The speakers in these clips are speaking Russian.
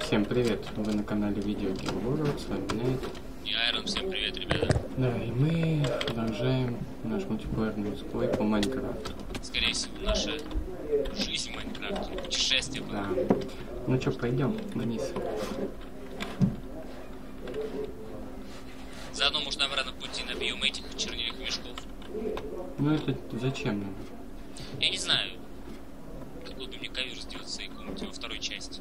Всем привет! Вы на канале Видео World, с вами Нейт. И Айрон, всем привет, ребята. Да, и мы продолжаем наш мультиплеерный сплей по Майнкрафту. Скорее всего, наша жизнь в Майнкрафте, путешествие. Да. Ну что, пойдем вниз. Заодно, может, обратно пути набьем этих чернильных мешков. Ну это зачем нам? Я не знаю, какой бы мне ковер сделать в своей комнате во второй части.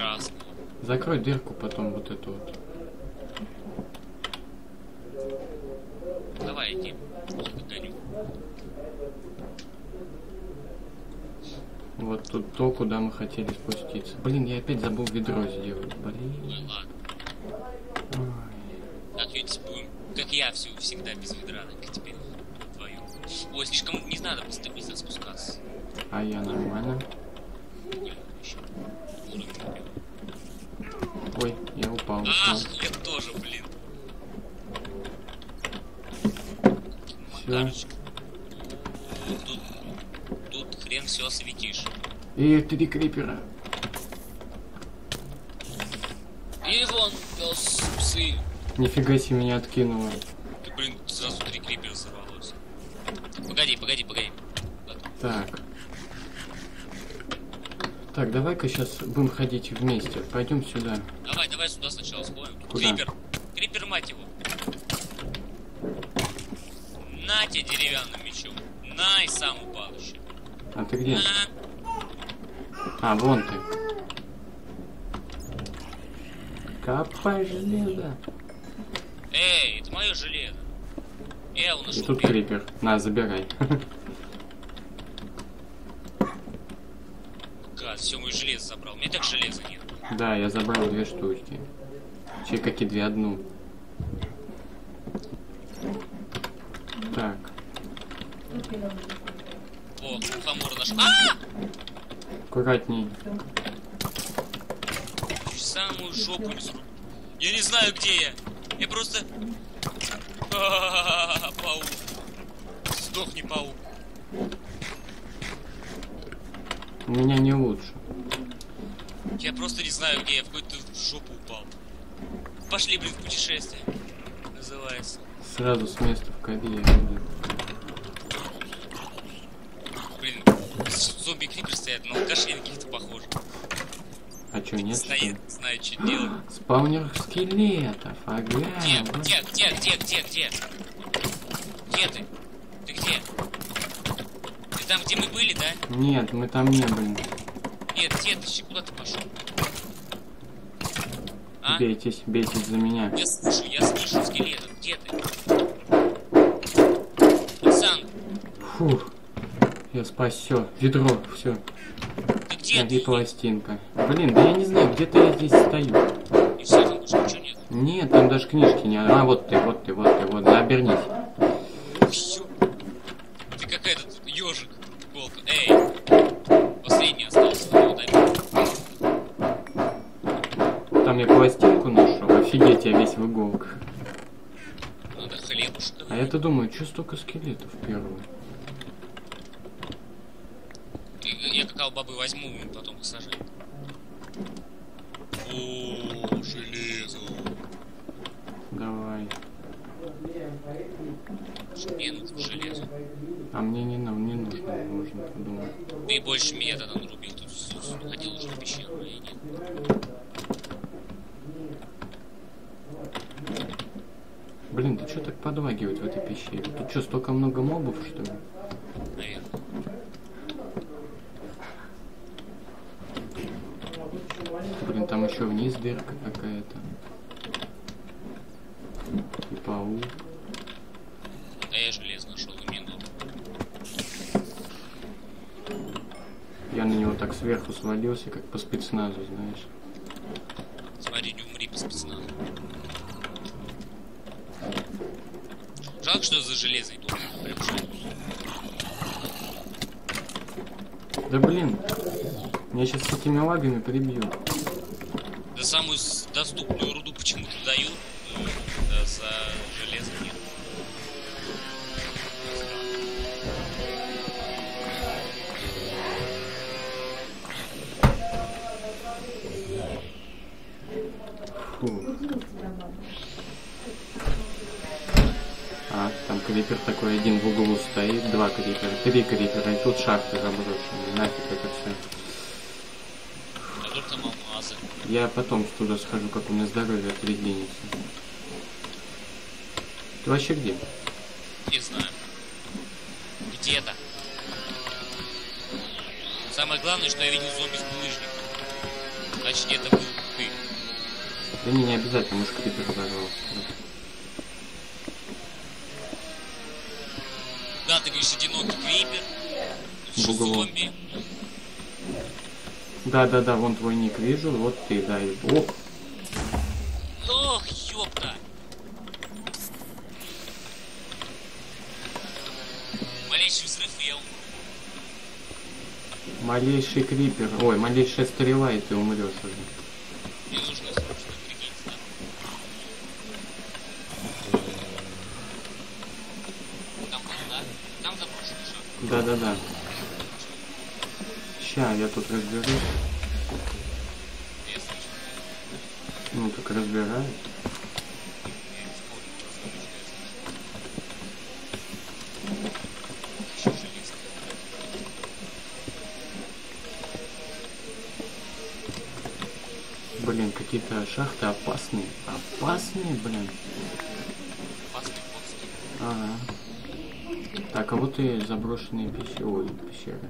Красный. Закрой дырку потом вот эту вот. Давай, иди. Вот тут то, куда мы хотели спуститься. Блин, я опять забыл ведро сделать. Блин. Ой, ладно. Ой. Видите, будем, как я все, всегда без ведра, так теперь вдвоем. Ой, слишком не надо быстро, спускаться. А я нормально. Блин, еще. Уровень. Ой, я упал. Ах, я тоже, блин. Все. Макарочек. Тут, тут хрен все осветишь. И три крипера. И вон, пес, псы. Нифига себе меня откинуло. Ты, блин, сразу три крипера сорвалось. Погоди, погоди, погоди. Так. Так, давай-ка сейчас будем ходить вместе. Пойдем сюда. Давай, давай сюда сначала сходим. Куда? Крипер. Крипер, мать его. На тебе деревянным мечом. На и сам упал еще. А ты где? На. А, вон ты. Копай железо. Эй, это мое железо. Э, он И тут пер- крипер. На, забирай. все, мое железо забрал. Мне так железа нет. Да, я забрал две штучки. Че, какие две? Одну. Так. О, хамура наш. А! Аккуратней. Самую жопу Я не знаю, где я. Я просто... А, Паук. Сдохни, паук. У меня не лучше. Я просто не знаю, где я в какую-то жопу упал. Пошли, блин, в путешествие. Называется. Сразу с места в иду. Блин, зомби крипер стоят, на алкашей каких-то похожи. А чё, нет? что ли? Стоит, знает, что делать. Спаунер скелетов, ага. Где? Где? Где? Где? Где? Где? Ты там, где мы были, да? Нет, мы там не были. Нет, где ты? Щи, Куда ты пошел? А? Бейтесь, бейтесь за меня. Я слышу, я слышу скелетов. Где ты? Пацан, Фух. Я спас все. Ведро, все. ты где И ты? пластинка. Блин, да я не знаю, где-то я здесь стою. И все, там больше ничего нет. Нет, там даже книжки не... А, вот ты, вот ты, вот ты, вот, обернись. Что столько скелетов первого? Я какао бабы возьму и потом посажу. О, железо. Давай. Мне нужно железо. А мне не, нам не нужно, нужно подумать. Ты больше меня тогда нарубил. Тут ходил уже в пещеру, а я нет. Блин, ты что так подлагивает в этой пещере? Тут что, столько много мобов, что ли? Блин, там еще вниз дырка какая-то. И паук. А я железо нашел, нужно. Я на него так сверху свалился, как по спецназу, знаешь. Смотри, не умри по спецназу. Жалко, что за железо жаль. Да блин, меня сейчас этими лагами прибьют. Да самую доступную руду почему-то дают, но да, за железо нет. Крипер такой один в углу стоит, два крипера, три крипера, и тут шахты заброшенные. Нафиг это все. Я потом туда схожу, как у меня здоровье отрегенится. Ты вообще где? Не знаю. Где-то. Самое главное, что я видел зомби с булыжником. Значит, это был ты. Да не, не обязательно, может крипер взорвался. Одинокий крипер. Зомби? Да, да, да, вон твой ник вижу, вот ты, да, и ох, Ох, ёпта. Малейший взрыв, и я умру. малейший крипер, ой, малейшая стрела, и ты умрешь уже. Мне нужно срочно прикинь, да. Там было, да? Там заброшенный шаг. Да, да, да. Ща, я тут разберусь. Ну, так железо. Блин, какие-то шахты опасные. Опасные, блин. Ага. И заброшенные пещеры. Ой, пещеры.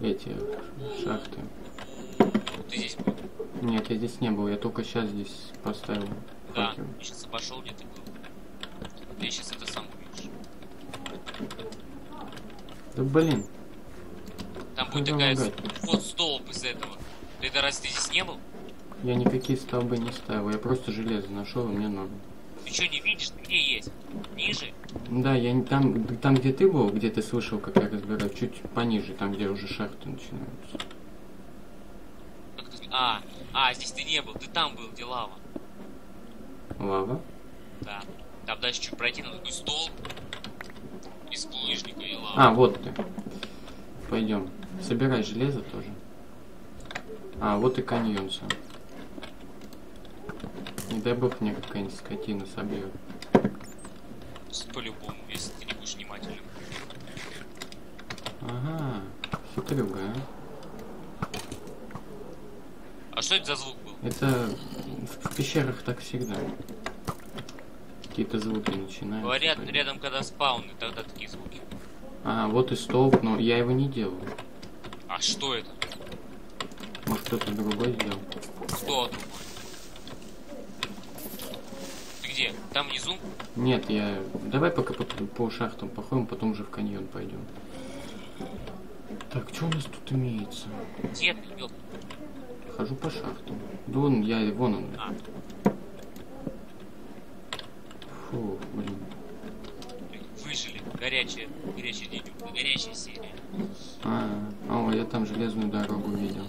Эти шахты. Ты здесь был? Нет, я здесь не был, я только сейчас здесь поставил Да. факел. Я сейчас обошел, где ты был. Ты сейчас это сам увидишь. Да блин, Там будет такая... лагать. Вот столб из этого. Ты это раз ты здесь не был? я никакие столбы не ставил, я просто железо нашел, и мне норм. Ты что, не видишь? Где есть? Ниже? Да, я не там, там, где ты был, где ты слышал, как я разбираю, чуть пониже, там, где уже шахты начинаются. Как ты- А, а, здесь ты не был. Ты там был, где лава. Лава? Да. Там дальше чуть пройти, на такой столб. Из булыжника и лава. А, вот ты. Пойдем. Собирай железо тоже. А, вот и каньон сам. Не дай бог мне какая-нибудь скотина собьет. По-любому, если ты не будешь внимательным. Ага, хитрюга, а. А что это за звук был? Это в, пещерах так всегда. Какие-то звуки начинаются. Говорят, рядом, когда спауны, тогда такие звуки. А, вот и столб, но я его не делал. А что это? Может кто-то другой сделал. Кто другой? Где? Там внизу? Нет, я... Давай пока по, по шахтам походим, потом уже в каньон пойдем. Так, что у нас тут имеется? Где ты, ёп? Хожу по шахтам. Да вон, я, вон он. А, Фу, блин. выжили. Горячая, горячая день, горячая серия. А, о, я там железную дорогу видел.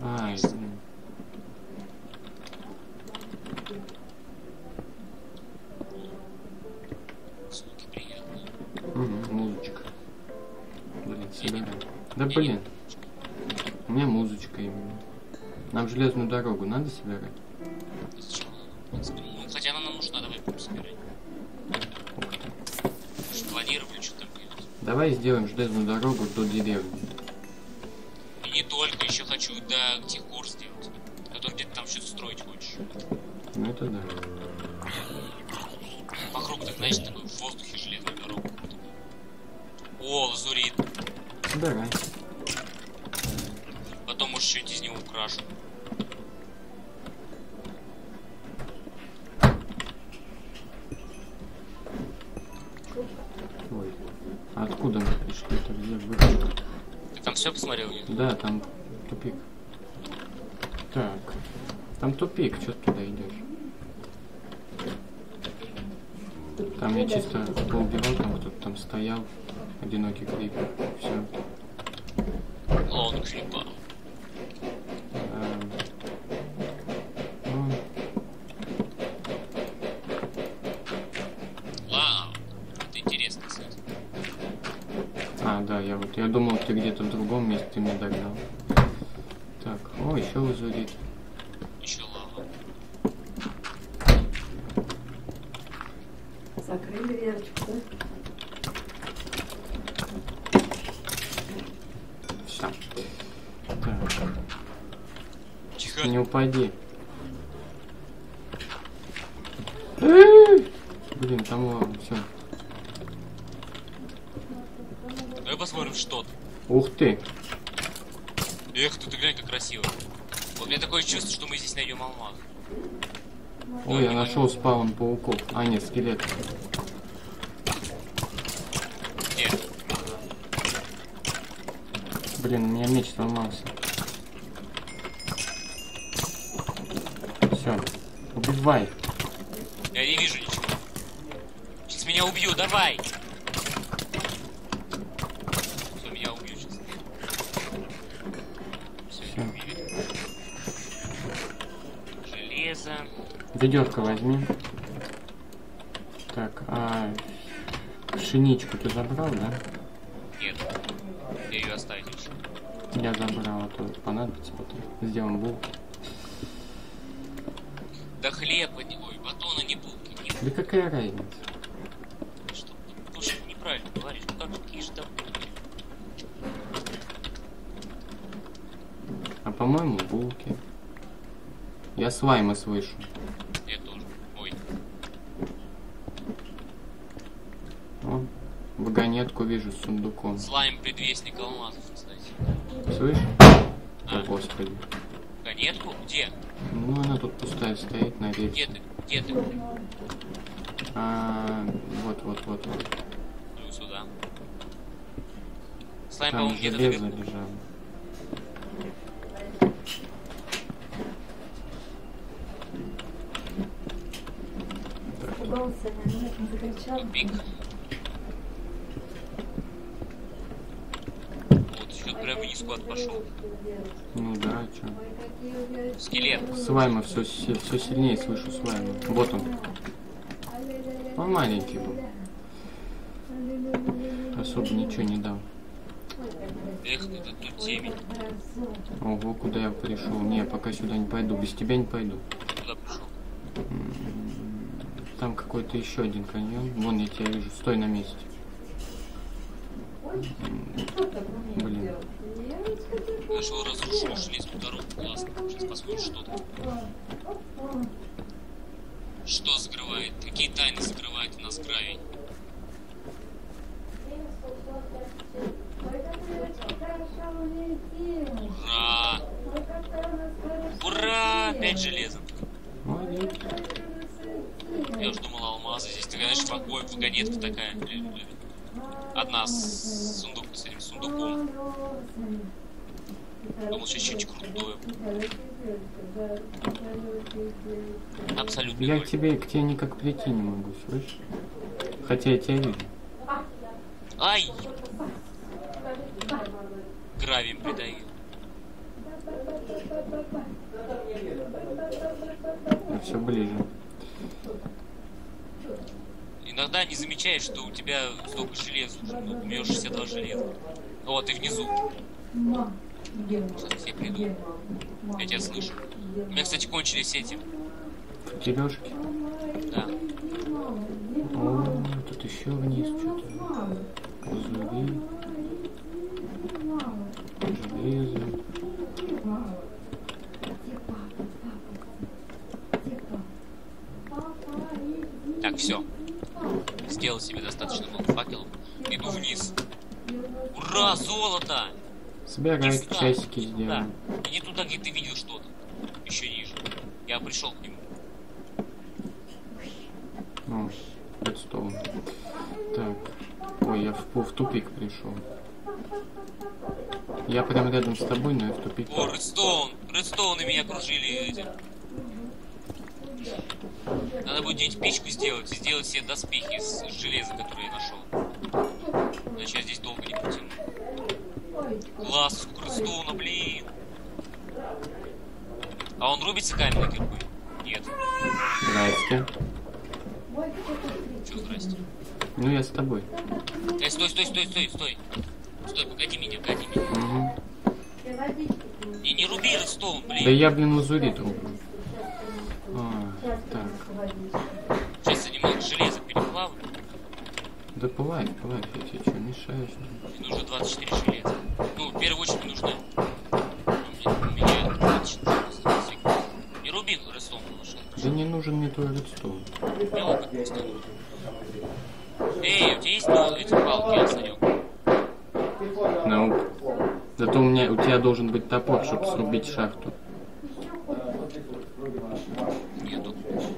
Ай, блин. У меня музычка именно. Нам железную дорогу надо собирать? Ну, хотя она нам нужна, давай будем собирать. Планировали что там. Давай сделаем железную дорогу до деревни. Откуда мы пришли? Это где? Ты там все посмотрел? Нет? Да, там тупик. Так. Там тупик, что ты туда идешь? Там я чисто поубивал, там кто-то там стоял. Одинокий крипер. Все. Он крипа. Так, Тихо. не упади. Блин, там все. Давай посмотрим, что там. Ух ты. Эх, тут глянь, как красиво. Вот у меня такое чувство, что мы здесь найдем алмаз. Ой, я нашел спаун пауков. А, нет, скелет. Где? Блин, у меня меч сломался. Все. Убивай. Я не вижу ничего. Сейчас меня убью, давай! Все, меня убьют сейчас. Все, Всё. убили. Железо. Ведерко возьми. Так, а пшеничку ты забрал, да? Нет. Я ее оставить решил. Я забрал, а то понадобится потом. Сделаем булки. Да хлеб, а не... ой, батона, не булки. Не... Да какая разница? Что? Слушай, неправильно говоришь. Ну как какие же там... А по-моему, булки. Я слаймы слышу. Я тоже. Ой, О, вагонетку вижу с сундуком. слайм предвестник алмазов, кстати. Слышь? О, А, господи. конетку? Где? Ну, она тут пустая стоит на Где рельсе. ты? Где ты? А, вот, вот, вот, вот. Ну, сюда. Слайм, по-моему, где-то железо наверху. лежало. Испугался, нет, не закричал. Тупик. Вот, еще прям вниз куда пошел. Ну да, чё. Скелет. Слайма все, все сильнее слышу слайма. Вот он. Он маленький был. Особо ничего не дал. Эх, ты тут, темень. Ого, куда я пришел? Не, пока сюда не пойду. Без тебя не пойду. Куда пришел? Там какой-то еще один каньон. Вон я тебя вижу. Стой на месте. Блин. Нашел разрушенную железную дорогу. Классно. Сейчас посмотрим, что там. Что закрывает? Какие тайны закрывает у нас гравий? Ура! Ура! Опять железо. Молодец. Я уж думал алмазы здесь. Конечно, покой, вагонетка такая. Одна с, сундук, с этим сундуком. Думал, что что-нибудь крутое. Абсолютно Я ноль. к тебе, к тебе никак прийти не могу, слышишь? Хотя я тебя вижу. Ай! Гравием придавил. все ближе. Иногда не замечаешь, что у тебя столько железа уже. У меня 62 железа. О, ты внизу. Сейчас все придут. Я тебя слышу. У меня, кстати, кончились эти. Тележки. Да. О, тут еще вниз что-то. Пузыри. Железо. Так, все. Сделал себе достаточно много факелов. Иду вниз. Ура, золото! Собирай сюда. часики Да. сделаем. Иди туда, где ты видел что-то. Еще ниже. Я пришел к нему. О, редстоун. Так. Ой, я в, в тупик пришел. Я прям рядом с тобой, но я в тупик. О, Редстоун! Редстоуны меня окружили эти. Надо будет печку сделать и сделать себе доспехи из железа, которые я нашел. Иначе я здесь долго не потяну. Класс, сколько Редстоуна, блин! А он рубится каменной киркой? Нет. Здрасте. Че, здрасте. Ну я с тобой. Эй, стой, стой, стой, стой, стой. Стой, погоди меня, погоди меня. Угу. Не, не руби Редстоун, Да блин. я, блин, лазурит рублю. А, так. Сейчас я немного железа переплавлю. Да плавь, плавь, я тебе что, мешаешь? Мне нужно 24 железа. Ну, в первую очередь нужно... У меня 24 осталось. Не руби Redstone нашел. Да не нужен мне твой редстоун. Я опыт просто. Эй, у тебя есть ну, эти палки, я Санек? Ну, зато у меня, у тебя должен быть топор, чтобы срубить шахту. Нету.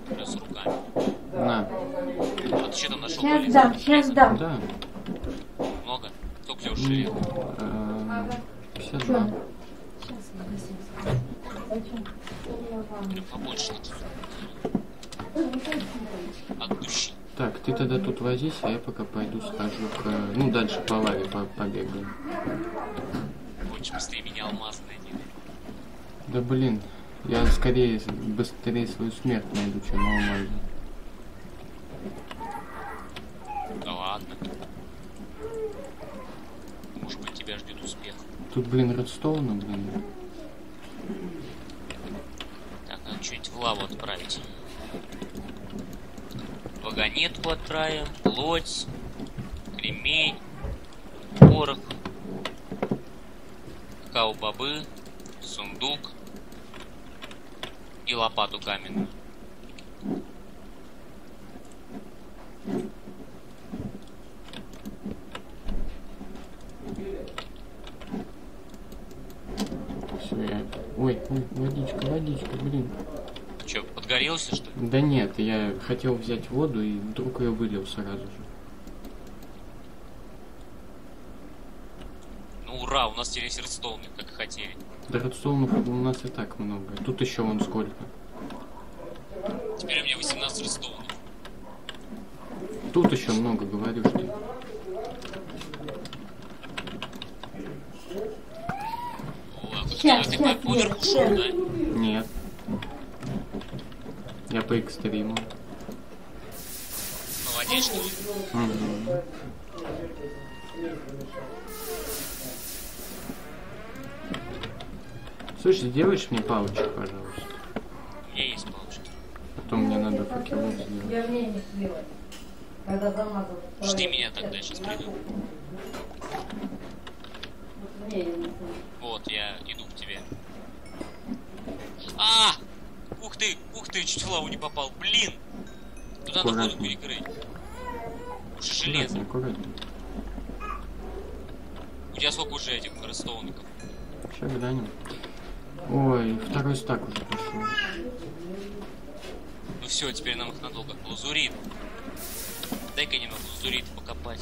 Прям с руками. На, А ты что там нашел? Сейчас дам, сейчас дам. да. Много? Сколько у тебя уже? Э, 52. Сейчас, согласен. Зачем? Прям побольше надо. От души. Так, ты тогда тут возись, а я пока пойду схожу к... Ну, дальше по лаве по- побегаю. Хочешь быстрее меня алмаз найди. Да блин, я скорее, быстрее свою смерть найду, чем на алмазе. Да ладно. Может быть тебя ждет успех. Тут, блин, редстоуна, блин. Так, надо что-нибудь в лаву отправить. Вагонетку отправим, плоть, кремень, порох, какао-бобы, сундук и лопату каменную. Всё, я... Ой, ой, водичка, водичка, блин. Че, подгорелся что ли? Да нет, я хотел взять воду и вдруг ее вылил сразу же. Ну ура, у нас теперь есть редстоуны, как и хотели. Да редстоунов у нас и так много. Тут еще вон сколько. Теперь у меня 18 редстоунов. Тут еще много, говорю, что... О, а ты, Сейчас, ты сейчас, нет. да? Я по экстриму. Молодец? Мгм. Слушай, сделаешь мне палочек, пожалуйста? У меня есть палочки. Потом мне надо факелов сделать. Жди меня тогда, сейчас приду. Мне я не знаю. Вот, я иду к тебе. А! Ух ты, ух ты, чуть в лаву не попал. Блин! Туда надо воду перекрыть. Уже железо. Аккуратнее. У тебя сколько уже этих редстоунников? Сейчас глянем. Ой, второй стак уже пошел. Ну все, теперь нам их надолго. Лазурит. Дай-ка немного лазурит покопать.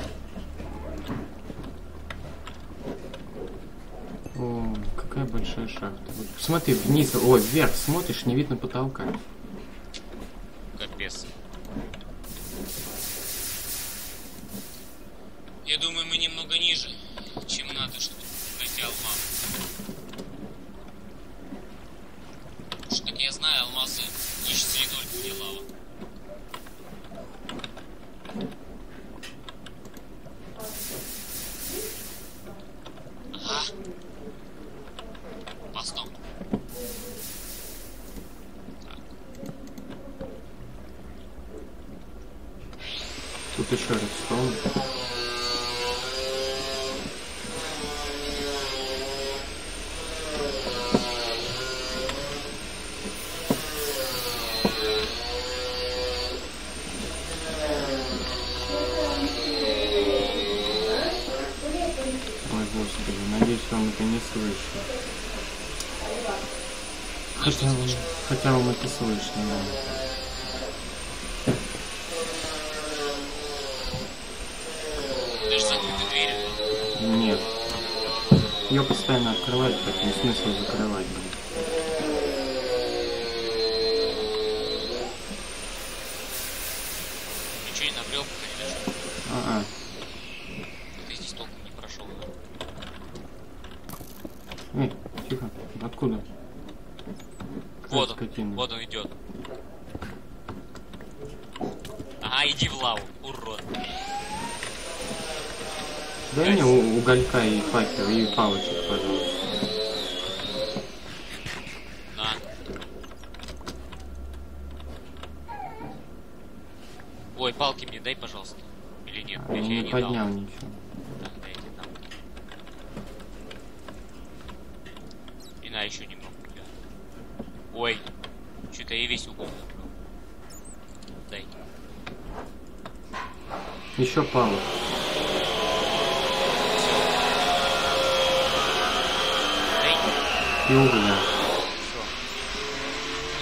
О, какая большая шахта. Смотри, вниз, ой, вверх смотришь, не видно потолка. Капец. Я думаю, мы немного ниже, чем надо, чтобы найти алмаз. Потому что, как я знаю, алмазы ищутся не только где лава. Ага. Мостом. Тут еще редстоун. Ой, господи, надеюсь, вам это не слышно. Хотя, хотя вам это слышно, да. Постоянно открывать, поэтому смысл закрывать. не пока не дошел. А-а. Ты здесь толком не прошел. Эй, тихо. Откуда? Вот он, скотина? вот он идет. Ага, иди в лаву, урод. Дай мне уголька и факел, и палочек, пожалуйста. Ой, палки мне дай, пожалуйста. Или нет? А, Я не не не поднял дал. ничего. Так, дайте там. И на еще немного. да. Ой, что-то я весь угол забрал. Дай. Еще палок. И угля. Все.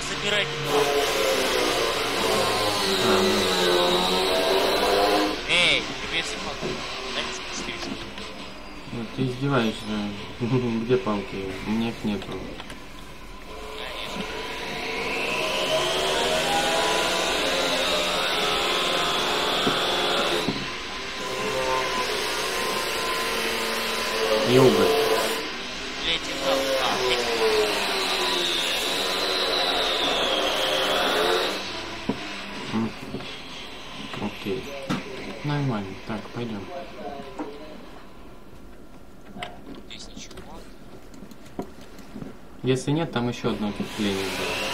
Забирайте. А, ну, Эй, тебе все палки. Дай мне 4 штуки. ну, ты издеваешься. Где палки? У меня их нету. Конечно. И уголь. Для этих дал. А, этих. М. Окей. Нормально. Так, пойдем. Если нет, там еще одно ответвление было.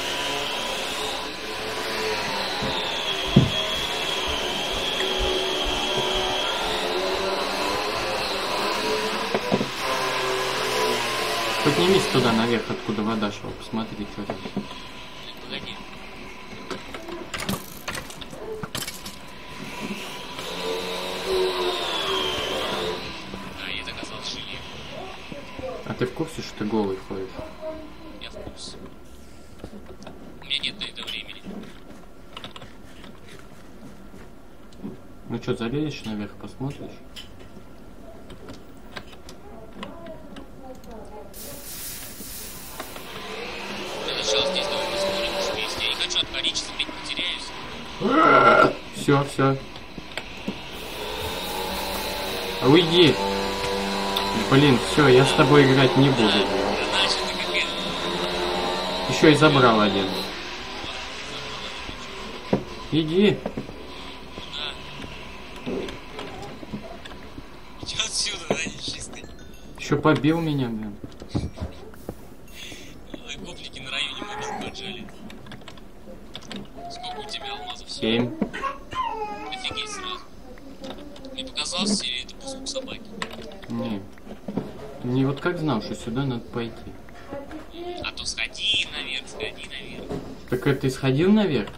Поднимись туда наверх, откуда вода шла. Посмотри, что здесь. Ты в курсе, что ты голый ходишь? Я в курсе. У меня нет на это времени. Ну что, залезешь наверх, посмотришь? Для начала здесь давай посмотрим, что есть. Я не хочу отходить, сейчас опять потеряюсь. Все, все. А Уйди. Блин, все, я с тобой играть не буду. Еще и забрал один. Иди. Иди отсюда, да, нечистый. Еще побил меня, блин. Ой, гопники на районе могил поджали. Сколько у тебя алмазов? Семь. Офигеть сразу. Мне показалось, или это был звук собаки? Не. Не вот как знал, что сюда надо пойти. А то сходи наверх, сходи наверх. Так это ты сходил наверх?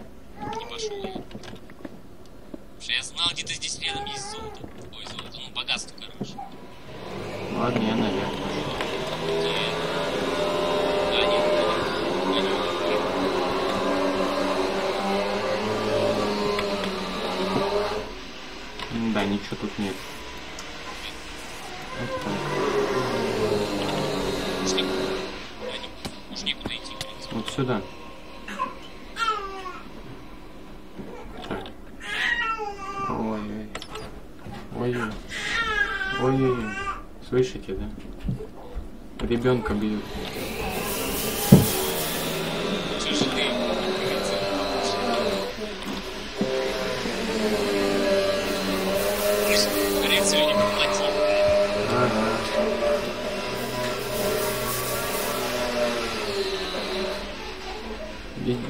Ребенка бьют. Ага.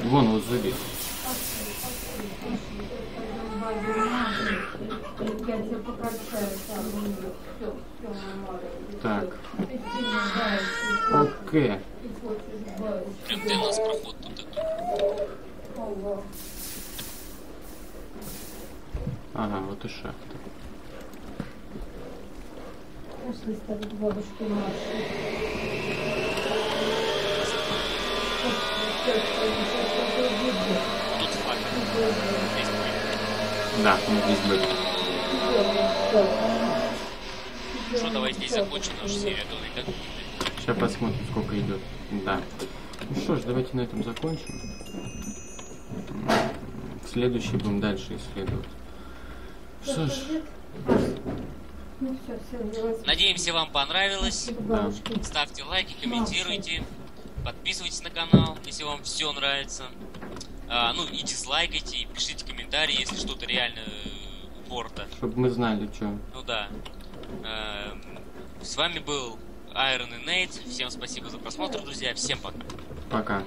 Вон вот зубик. Я тебе покращаю там. Все, все нормально. Так. Прям для нас проход тут. Ага, вот и шахта. Пошли ставить бабушке Маши. Тут факел. Здесь будет. Что, давай здесь закончим нашу серию, а и так Сейчас посмотрим, сколько идет. Да. Ну что ж, давайте на этом закончим. Следующий будем дальше исследовать. Что ж, Ну. Надеемся, вам понравилось. Бабушке. Ставьте лайки, комментируйте. Подписывайтесь на канал, если вам все нравится. А, ну и дизлайкайте, и пишите комментарии, если что-то реально упорто. чтобы мы знали, что. Ну да. Эм, С вами был Iron и Нейт. Всем спасибо за просмотр, друзья. Всем пока. Пока.